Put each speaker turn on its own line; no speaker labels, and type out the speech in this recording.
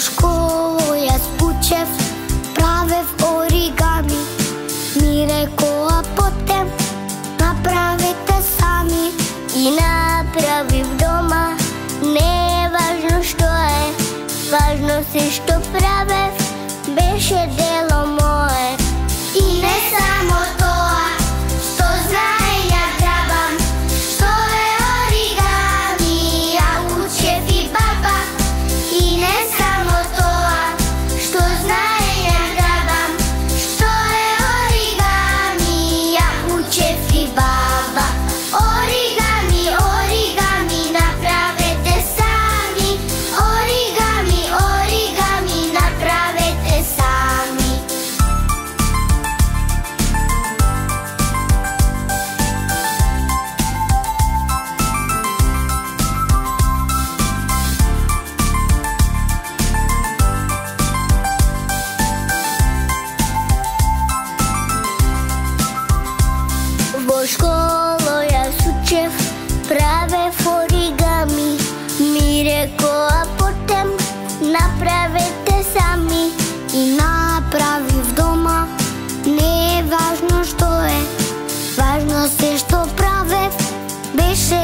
School. се што правев беше